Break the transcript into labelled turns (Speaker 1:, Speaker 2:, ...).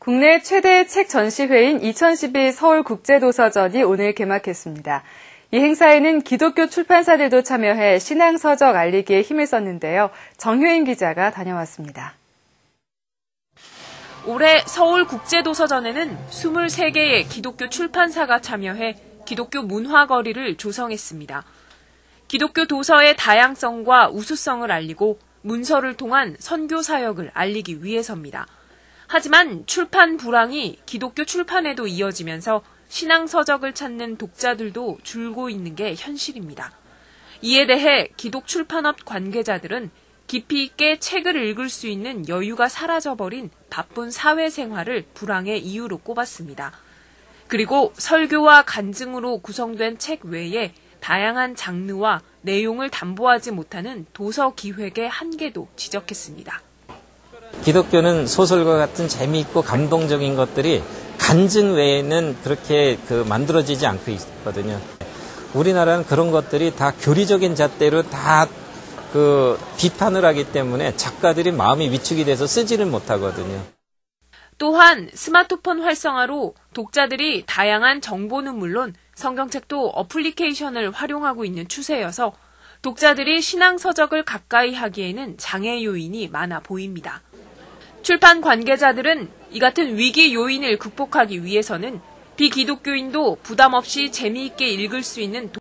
Speaker 1: 국내 최대 책 전시회인 2012 서울국제도서전이 오늘 개막했습니다. 이 행사에는 기독교 출판사들도 참여해 신앙서적 알리기에 힘을 썼는데요. 정효인 기자가 다녀왔습니다.
Speaker 2: 올해 서울국제도서전에는 23개의 기독교 출판사가 참여해 기독교 문화거리를 조성했습니다. 기독교 도서의 다양성과 우수성을 알리고 문서를 통한 선교 사역을 알리기 위해서입니다. 하지만 출판 불황이 기독교 출판에도 이어지면서 신앙 서적을 찾는 독자들도 줄고 있는 게 현실입니다. 이에 대해 기독 출판업 관계자들은 깊이 있게 책을 읽을 수 있는 여유가 사라져버린 바쁜 사회생활을 불황의 이유로 꼽았습니다. 그리고 설교와 간증으로 구성된 책 외에 다양한 장르와 내용을 담보하지 못하는 도서 기획의 한계도 지적했습니다.
Speaker 3: 기독교는 소설과 같은 재미있고 감동적인 것들이 간증 외에는 그렇게 그 만들어지지 않고 있거든요. 우리나라는 그런 것들이 다 교리적인 잣대로 다 그 비판을 하기 때문에 작가들이 마음이 위축이 돼서 쓰지를 못하거든요.
Speaker 2: 또한 스마트폰 활성화로 독자들이 다양한 정보는 물론 성경책도 어플리케이션을 활용하고 있는 추세여서 독자들이 신앙 서적을 가까이 하기에는 장애 요인이 많아 보입니다. 출판 관계자들은 이 같은 위기 요인을 극복하기 위해서는 비기독교인도 부담 없이 재미있게 읽을 수 있는